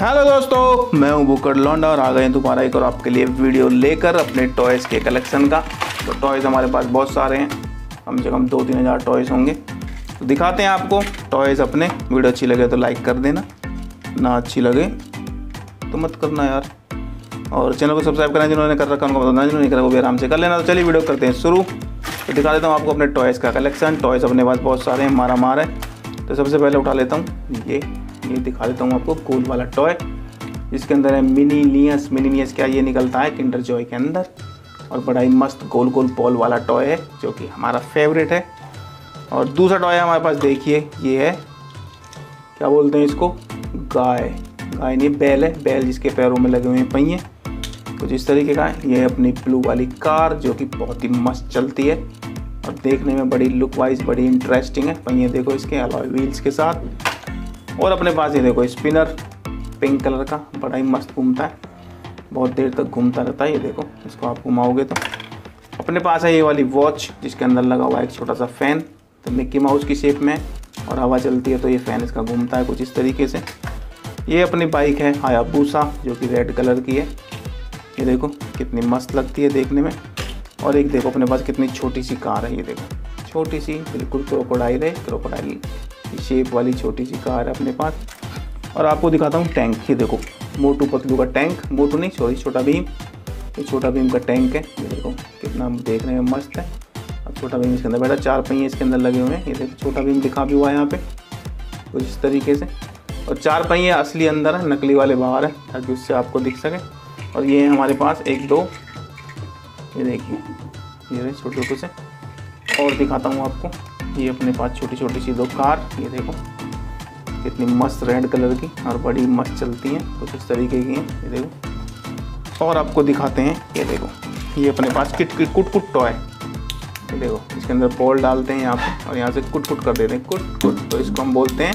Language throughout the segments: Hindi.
हेलो दोस्तों, मैं हूँ बुकर लौंडा और आ गए दोबारा एक और आपके लिए वीडियो लेकर अपने टॉयज़ के कलेक्शन का। तो टॉयज़ हमारे पास बहुत सारे हैं। कम से कम दो तीन हज़ार टॉयज़ होंगे। तो दिखाते हैं आपको टॉयज़ अपने। वीडियो अच्छी लगे तो लाइक कर देना, ना अच्छी लगे तो मत करना यार। और चैनल को सब्सक्राइब करना, जिन्होंने कर रखा उनको बताना, जिन्होंने करा वो भी आराम से कर लेना। तो चलिए वीडियो करते हैं शुरू। तो दिखा देता हूँ आपको अपने टॉयज़ का कलेक्शन टॉयज़ अपने पास बहुत सारे हैं, मारा मार है। तो सबसे पहले उठा लेता हूँ। ये ये दिखा देता हूँ आपको गोल वाला टॉय जिसके अंदर है मिनी नियस मिनी नियस क्या ये निकलता है किंडर जॉय के अंदर। और बड़ा ही मस्त गोल गोल बॉल वाला टॉय है, जो कि हमारा फेवरेट है। और दूसरा टॉय हमारे पास, देखिए, ये है, क्या बोलते हैं इसको? गाय। गाय नहीं, बैल है, बैल जिसके पैरों में लगे हुए हैं पहिए। कुछ इस तरीके का है, ये अपनी ब्लू वाली कार जो कि बहुत ही मस्त चलती है। और देखने में बड़ी लुक वाइज बड़ी इंटरेस्टिंग है। पहिए देखो इसके अलॉय व्हील्स के साथ। और अपने पास ये देखो, स्पिनर पिंक कलर का, बड़ा ही मस्त घूमता है। बहुत देर तक घूमता रहता है ये देखो, इसको आप घुमाओगे तो। अपने पास है ये वाली वॉच जिसके अंदर लगा हुआ है एक छोटा सा फ़ैन तो मिक्की माउस की शेप में, और हवा चलती है तो ये फ़ैन इसका घूमता है कुछ इस तरीके से। ये अपनी बाइक है हायाबूसा जो कि रेड कलर की है। ये देखो, कितनी मस्त लगती है देखने में। और एक देखो, अपने पास कितनी छोटी सी कार है ये देखो। छोटी सी, बिल्कुल क्रोकोडाइल है क्रोकोडाइल शेप वाली छोटी सी कार है अपने पास। और आपको दिखाता हूँ टैंक ये देखो, मोटू पतलू का टैंक मोटू नहीं सॉरी छोटा भीम। ये छोटा भीम का टैंक है। ये देखो, कितना देखने में मस्त है। अब छोटा भीम इसके अंदर बैठा, चार पहिए इसके अंदर लगे हुए हैं। ये देखो, छोटा भीम दिखा भी हुआ है यहाँ पे, कुछ इस तरीके से। और चार पहिए असली अंदर है, नकली वाले बाहर है, ताकि उससे आपको दिख सके। और ये है हमारे पास एक, दो। ये देखिए, ये छोटे छोटे से। और दिखाता हूँ आपको। ये अपने पास छोटी छोटी सी दो कार, ये देखो। कितनी मस्त रेड कलर की और बड़ी मस्त चलती हैं, कुछ इस तरीके की हैं, ये देखो। और आपको दिखाते हैं, ये देखो। ये अपने पास किट किट कुट कुट टॉय। ये देखो, इसके अंदर बॉल डालते हैं यहाँ पे और यहाँ से कुट कुट कर देते हैं। कुट कुट तो इसको हम बोलते हैं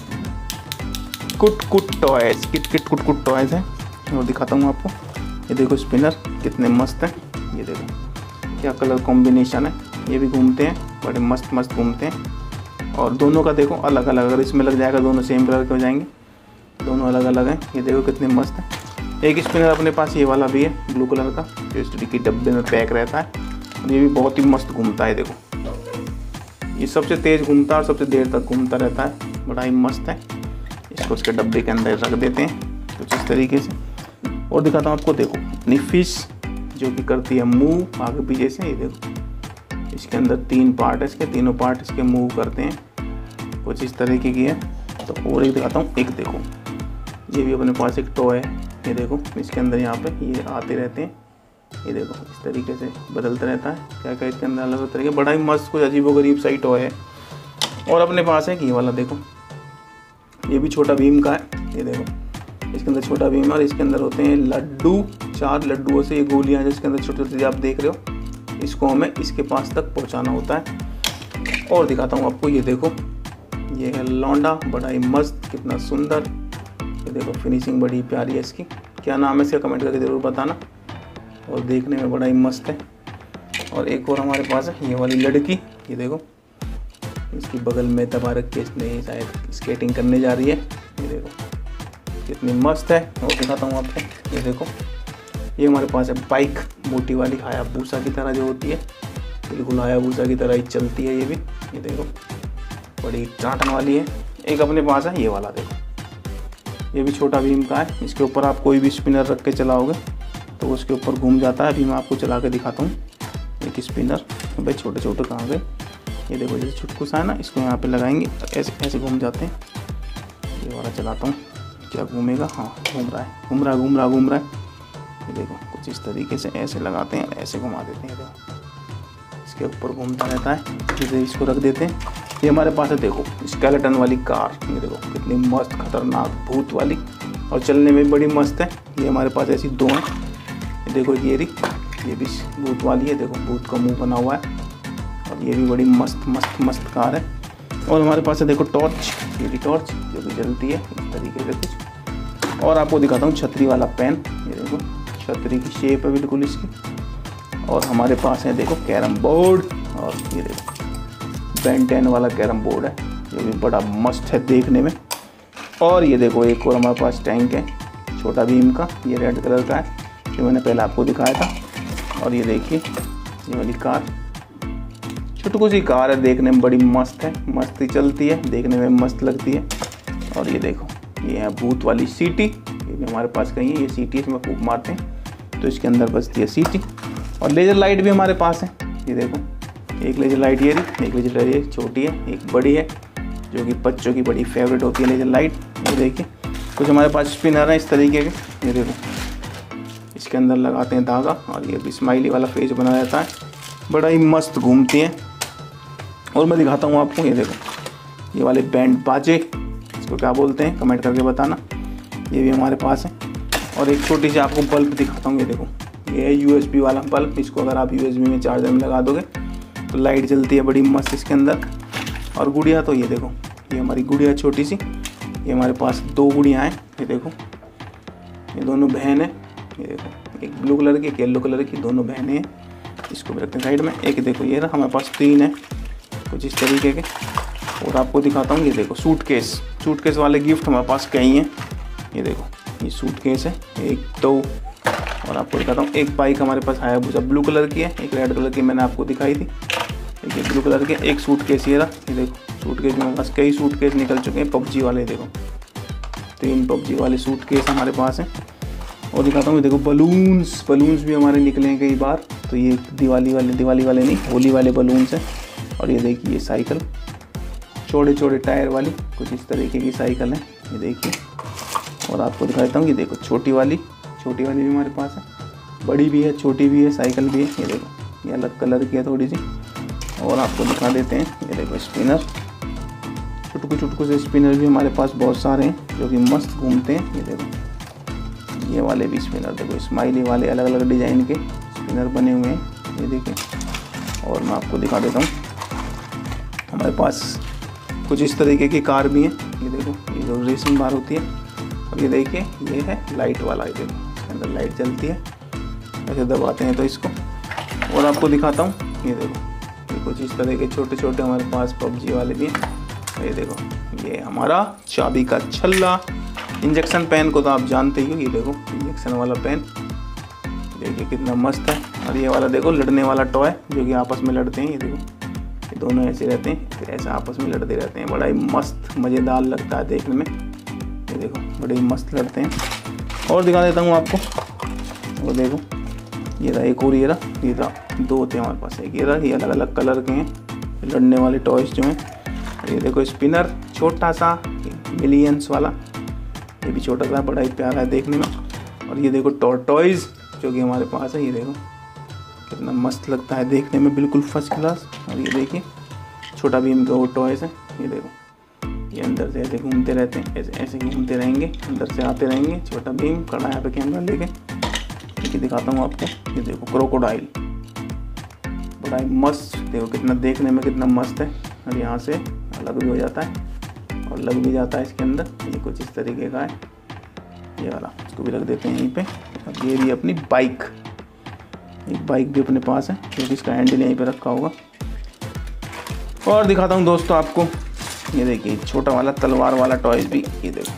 कुट कुट टॉयज, किट किट कुट कुट टॉयज हैं। और दिखाता हूँ आपको। ये देखो स्पिनर, कितने मस्त हैं। ये देखो, क्या कलर कॉम्बिनेशन है। ये भी घूमते हैं। बड़े मस्त मस्त घूमते हैं। और दोनों का देखो अलग अलग अगर इसमें लग जाएगा दोनों सेम कलर के हो जाएँगे। दोनों अलग अलग हैं। ये देखो कितने मस्त हैं। एक स्पिनर अपने पास, ये वाला भी है ब्लू कलर का, जो स्टिक की डब्बे में पैक रहता है। और ये भी बहुत ही मस्त घूमता है, देखो। ये सबसे तेज़ घूमता है और सबसे देर तक घूमता रहता है। बड़ा ही मस्त है। इसको उसके डब्बे के अंदर रख देते हैं, कुछ इस तरीके से। और दिखाता हूँ आपको, देखो, अपनी फ़िश जो कि करती है मूव आगे पीछे से, ये देखो। इसके अंदर तीन पार्ट है इसके, तीनों पार्ट इसके मूव करते हैं। कुछ इस तरीके की है। तो और एक दिखाता हूँ, एक देखो। ये भी अपने पास एक टॉय है। ये देखो, इसके अंदर यहाँ पे ये आते रहते हैं। ये देखो, इस तरीके से बदलता रहता है। क्या क्या इसके अंदर अलग अलग तरीके। बड़ा ही मस्त कुछ अजीब गरीब सा टॉय है। और अपने पास है कि ये वाला देखो। ये भी छोटा भीम का है। ये देखो, इसके अंदर छोटा भीम है और इसके अंदर होते हैं लड्डू। चार लड्डुओं से ये गोलियाँ जिसके अंदर छोटे छोटे आप देख रहे हो। इसको हमें इसके पास तक पहुँचाना होता है। और दिखाता हूँ आपको, ये देखो, ये है लौंडा, बड़ा ही मस्त, कितना सुंदर। ये देखो फिनिशिंग बड़ी प्यारी है इसकी। क्या नाम है इसका कमेंट करके ज़रूर बताना। और देखने में बड़ा ही मस्त है। और एक और हमारे पास है, ये वाली लड़की। ये देखो, इसकी बगल में दबा रख के इसने, शायद स्केटिंग करने जा रही है। ये देखो, कितनी मस्त है। और दिखाता हूँ आपको, ये देखो। ये हमारे पास है बाइक, मोटी वाली हायाबूसा की तरह जो होती है। बिल्कुल हायाबूसा की तरह ही चलती है ये भी। ये देखो, बड़ी चाटन वाली है। एक अपने पास है, ये वाला देखो। ये भी छोटा भीम का है। इसके ऊपर आप कोई भी स्पिनर रख के चलाओगे तो उसके ऊपर घूम जाता है। अभी मैं आपको चला के दिखाता हूँ। एक स्पिनर, भाई छोटे छोटे कहाँ गए? ये देखो, जैसे छुटकू सा है ना, इसको यहाँ पे लगाएँगे, ऐसे ऐसे घूम जाते हैं। ये वाला चलाता हूँ। क्या घूमेगा? हाँ घूम रहा है। घूम रहा घूम रहा घूम रहा है। देखो, कुछ इस तरीके से ऐसे लगाते हैं, ऐसे घुमा देते हैं। देखो इसके ऊपर घूमता रहता है जैसे इसको रख देते हैं। ये हमारे पास है, देखो स्केलेटन वाली कार ये देखो, कितनी मस्त खतरनाक भूत वाली। और चलने में बड़ी मस्त है। ये हमारे पास ऐसी दो हैं। देखो, ये रही, ये भी भूत वाली है। देखो, भूत का मुँह बना हुआ है। और ये भी बड़ी मस्त मस्त मस्त कार है। और हमारे पास है, देखो टॉर्च ये भी टॉर्च जो भी जलती है, इस तरीके से कुछ। और आपको दिखाता हूँ, छतरी वाला पेन छतरी की शेप है बिल्कुल इसकी। और हमारे पास है, देखो, कैरम बोर्ड। और ये देखो बेन टेन वाला कैरम बोर्ड है, ये भी बड़ा मस्त है देखने में। और ये देखो, एक और हमारे पास टैंक है, छोटा भीम का, ये रेड कलर का है, जो मैंने पहले आपको दिखाया था। और ये देखिए, ये वाली कार छोटू सी कार है, देखने में बड़ी मस्त है, मस्ती चलती है, देखने में मस्त लगती है। और ये देखो, ये है भूत वाली सीटी ये हमारे पास कहीं है, ये सीटी इसमें खूब मारते हैं। तो इसके अंदर बचती है सीटी और लेज़र लाइट भी हमारे पास है। ये देखो, एक लेज़र लाइट ये रही, एक लेज़र लाइट ये छोटी है, एक बड़ी है, जो कि बच्चों की बड़ी फेवरेट होती है लेज़र लाइट। ये देखिए, कुछ हमारे पास स्पिनर हैं इस तरीके के। ये देखो, इसके अंदर लगाते हैं धागा और ये भी स्माइली वाला फेस बना रहता है। बड़ा ही मस्त घूमती हैं। और मैं दिखाता हूँ आपको, ये देखो, ये वाले बैंड बाजे, इसको क्या बोलते हैं कमेंट करके बताना। ये भी हमारे पास है। और एक छोटी सी आपको बल्ब दिखाता हूँ, ये देखो। ये है यू वाला बल्ब इसको अगर आप यूएसबी में चार्जर में लगा दोगे तो लाइट जलती है बड़ी मस्त इसके अंदर। और गुड़िया तो ये देखो, ये हमारी गुड़िया छोटी सी, ये हमारे पास दो गुड़िया हैं, ये देखो। ये दोनों बहन है, ये देखो, एक ब्लू कलर की, एक येलो कलर की, दोनों बहनें हैं। इसको भी रखते हैं साइड में। एक देखो, ये रहा हमारे पास तीन है, कुछ इस तरीके के। और आपको दिखाता हूँ, ये देखो सूट केस सूट केस वाले गिफ्ट हमारे पास कई हैं, ये देखो। ये सूट केस है, एक दो और आपको दिखाता हूँ, एक बाइक हमारे पास आया भूसा ब्लू कलर की है, एक रेड कलर की मैंने आपको दिखाई थी। एक ब्लू कलर के, एक सूट केस ये रहा, ये देखो सूट केस मेरे पास कई सूट केस निकल चुके हैं, पबजी वाले देखो। तीन पबजी वाले सूट केस हमारे पास हैं। और दिखाता हूँ देखो बलून्स बलून्स भी हमारे निकले हैं कई बार। तो ये दिवाली वाले दिवाली वाले नहीं, होली वाले बलून्स हैं। और ये देखिए साइकिल चौड़े चौड़े टायर वाली, कुछ इस तरीके की साइकिल है। ये देखिए। और आपको दिखा देता हूँ ये देखो, छोटी वाली छोटी वाली भी हमारे पास है, बड़ी भी है, छोटी भी है, साइकिल भी है, ये देखो, ये अलग कलर की है थोड़ी सी। और आपको दिखा देते हैं, ये देखो स्पिनर, चुटकू चुटकू से स्पिनर भी हमारे पास बहुत सारे हैं, जो कि मस्त घूमते हैं, ये देखो। ये वाले भी स्पिनर, देखो, स्माइली वाले अलग अलग डिज़ाइन के स्पिनर बने हुए हैं, ये देखिए। और मैं आपको दिखा देता हूँ, हमारे पास कुछ इस तरीके की कार भी है, ये देखो, ये जो रेसिंग बार होती है और ये देखिए, ये है लाइट वाला देखो इसके अंदर लाइट जलती है। ऐसे दबाते हैं तो इसको। और आपको दिखाता हूँ। ये देखो, ये कुछ इस तरह के छोटे छोटे हमारे पास पबजी वाले भी हैं। ये देखो, ये हमारा चाबी का छल्ला। इंजेक्शन पेन को तो आप जानते ही हो, ये देखो इंजेक्शन वाला पेन देखिए कितना मस्त है। और ये वाला देखो, लड़ने वाला टॉय जो कि आपस में लड़ते हैं, ये देखो। ये दोनों ऐसे रहते हैं फिर ऐसे आपस में लड़ते रहते हैं। बड़ा ही मस्त, मज़ेदार लगता है देखने में। ये देखो बड़े मस्त लड़ते हैं। और दिखा देता हूँ आपको। वो देखो। ये रहा एक और, ये रहा ये रहा, दो थे हमारे पास एक, ये रहा, ये अलग अलग कलर के हैं, लड़ने वाले टॉयज़ जो हैं। ये देखो स्पिनर छोटा सा मिलियंस वाला। ये भी छोटा सा, बड़ा ही प्यारा है देखने में। और ये देखो टॉर्टॉइज जो कि हमारे पास है, ये देखो। कितना मस्त लगता है देखने में, बिल्कुल फ़र्स्ट क्लास और ये देखिए, छोटा भी इनका वो टॉयस है, ये देखो। ये अंदर से ऐसे घूमते रहते हैं, ऐसे ऐसे घूमते रहेंगे, अंदर से आते रहेंगे, छोटा भीम खड़ा यहाँ पे कैमरा लेके देखिए, दिखाता हूँ आपको। ये देखो क्रोकोडाइल बड़ा ही मस्त, देखो कितना देखने में कितना मस्त है। और यहाँ से अलग भी हो जाता है, और लग भी जाता है इसके अंदर। ये कुछ इस तरीके का है। ये वाला, इसको भी रख देते हैं यहीं पे। अब ये भी अपनी बाइक एक बाइक भी अपने पास है क्योंकि इसका हैंडल यहीं पे रखा होगा। और दिखाता हूँ दोस्तों आपको। ये देखिए, छोटा वाला तलवार वाला टॉयज भी, ये देखो,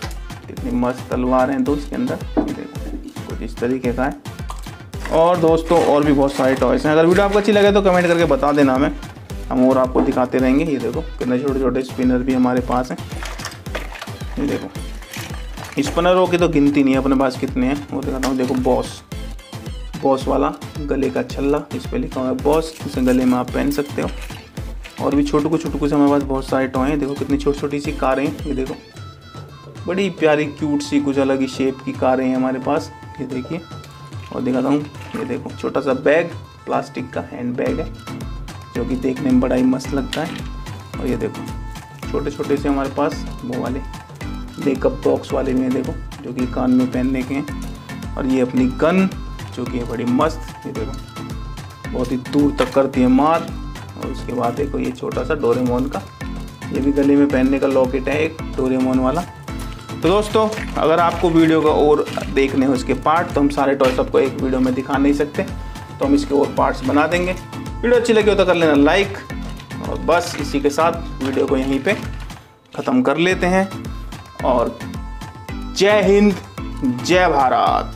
कितनी मस्त तलवार हैं दोस्त के अंदर। देखो, कुछ इस तरीके का है। और दोस्तों, और भी बहुत सारे टॉयस हैं। अगर वीडियो आपको अच्छी लगे तो कमेंट करके बता देना हमें। हम और आपको दिखाते रहेंगे। ये देखो, कितने छोटे छोटे स्पिनर भी हमारे पास हैं। ये देखो स्पिनरों की तो गिनती नहीं है, अपने पास कितने हैं। वो दिखाता हूँ, देखो बॉस बॉस वाला गले का छल्ला, इस पर लिखा हुआ है बॉस इसे गले में आप पहन सकते हो। और भी छोटू को, छोटू से हमारे पास बहुत सारे टॉय हैं। देखो कितनी छोटी छोटी सी कारें हैं। ये देखो। बड़ी प्यारी क्यूट सी कुछ अलग ही शेप की कारें हैं हमारे पास। ये देखिए। और दिखाता हूँ। ये देखो, छोटा सा बैग प्लास्टिक का हैंड बैग है, जो कि देखने में बड़ा ही मस्त लगता है। और ये देखो छोटे छोटे से हमारे पास वो वाले मेकअप बॉक्स वाले हैं, देखो, जो कि कान में पहनने के हैं। और ये अपनी गन जो कि बड़ी मस्त। ये देखो, बहुत ही दूर तक करती है मार। और उसके बाद देखो ये छोटा सा डोरेमोन का, ये भी गले में पहनने का लॉकेट है, एक डोरेमोन वाला। तो दोस्तों, अगर आपको वीडियो का और देखने हो इसके पार्ट तो हम सारे टॉयस आपको एक वीडियो में दिखा नहीं सकते। तो हम इसके और पार्ट्स बना देंगे। वीडियो अच्छी लगी हो तो कर लेना लाइक, और बस इसी के साथ वीडियो को यहीं पे ख़त्म कर लेते हैं। और जय हिंद, जय भारत।